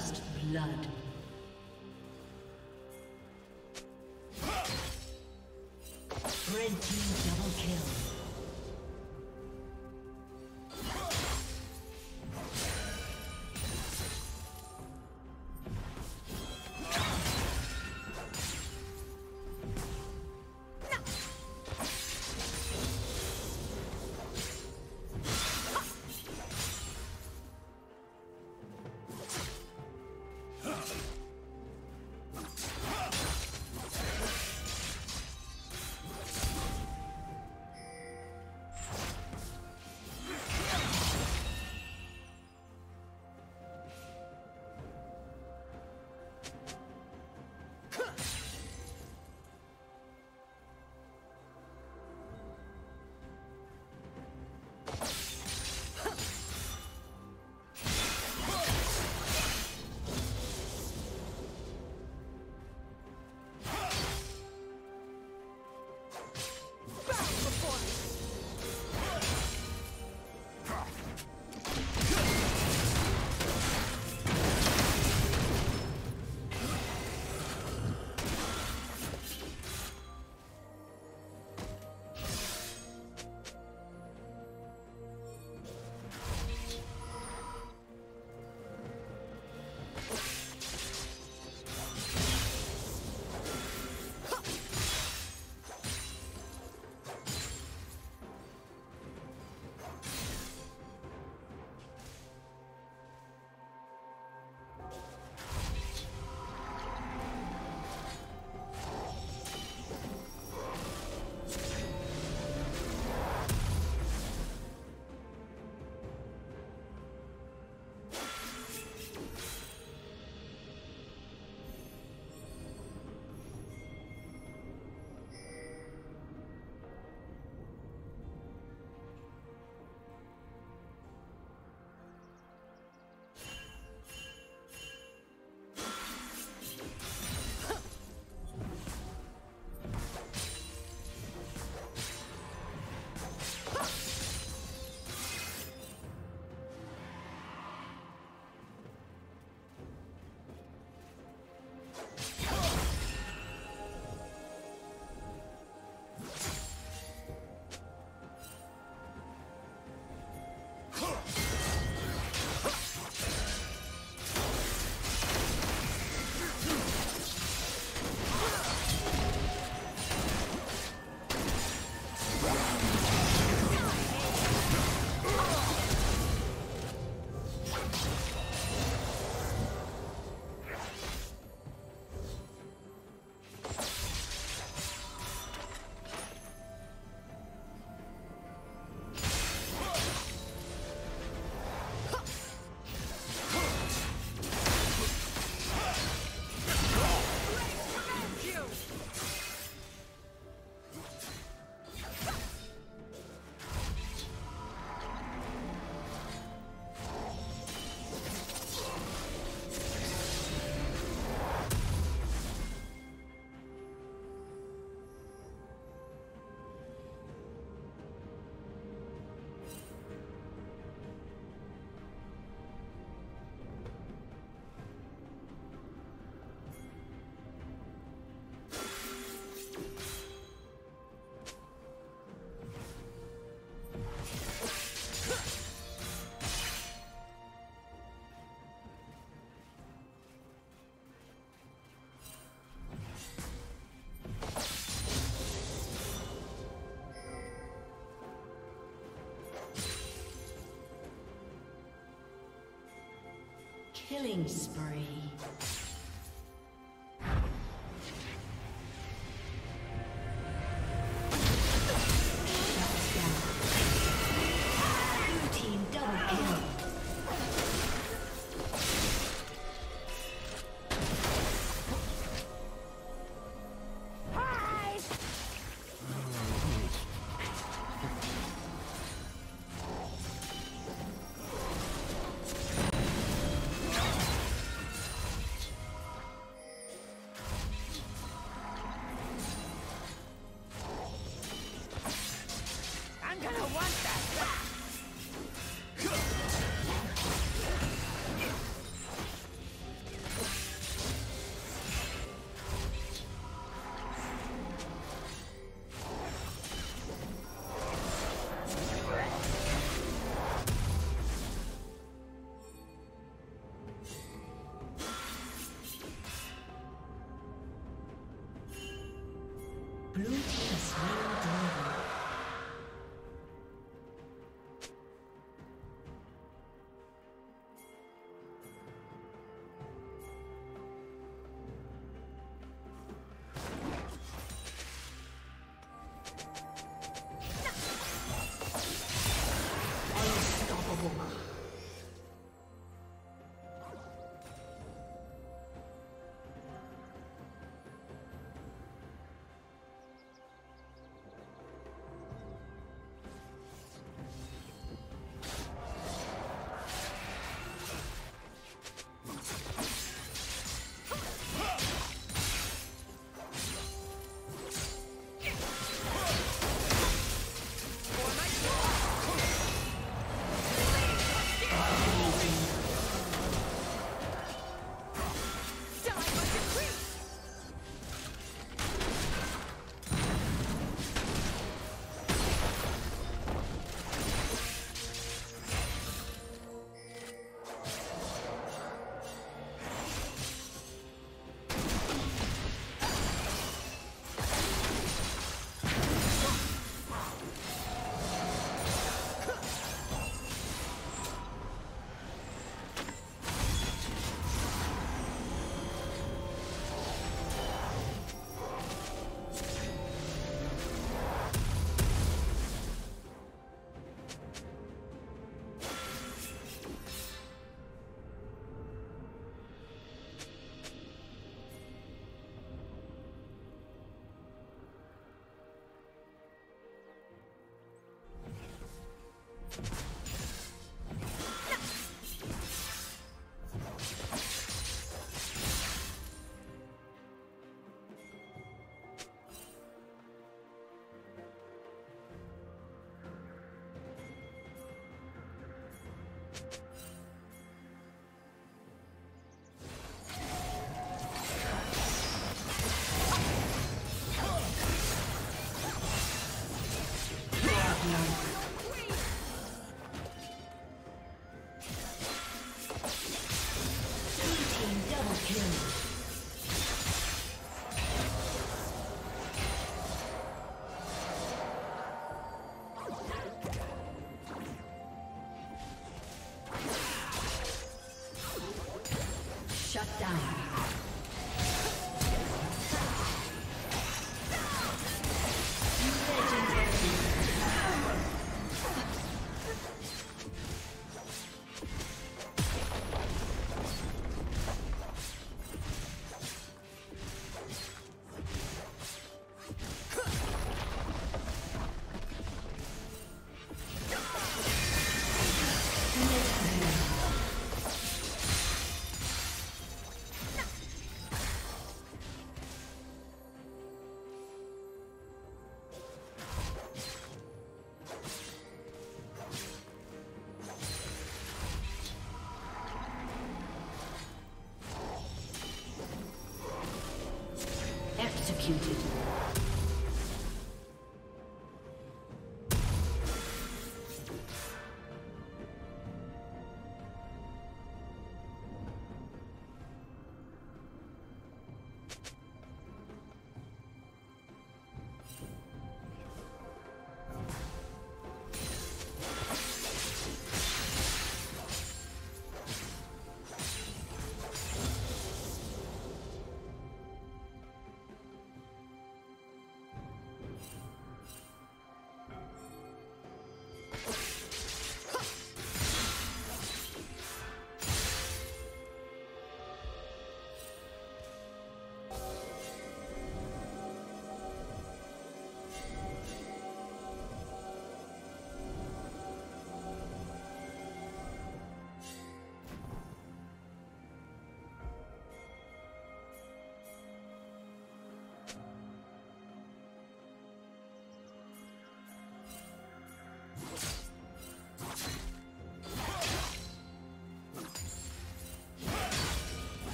First blood. Killing spree.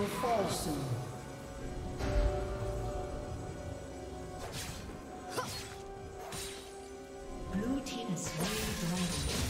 Will fall soon. Blue team is slain dragon.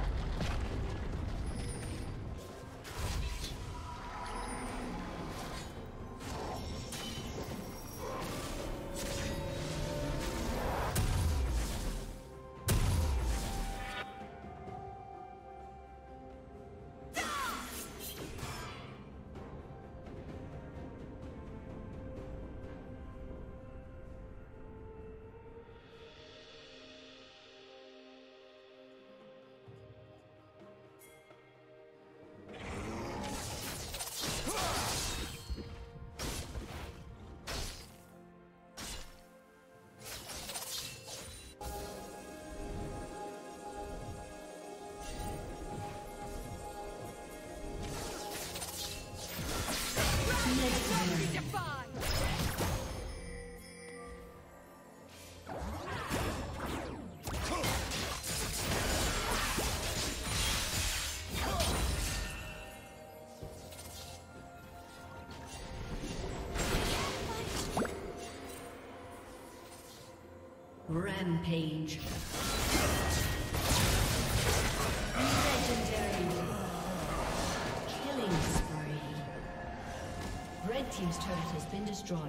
Rampage. Legendary. Killing spree. Red Team's turret has been destroyed.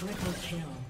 Triple kill.